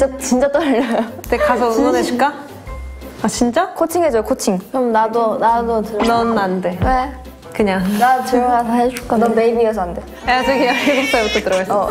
진짜 진짜 떨려요. 내가 가서 응원해 줄까? 아 진짜? 코칭해줘요 코칭. 그럼 나도 나도 들어. 넌 안 돼. 왜? 그냥. 나 들어가서 해줄 건데. 넌 베이비여서 안 돼. 야 저기 17살부터 들어가 있어. 어.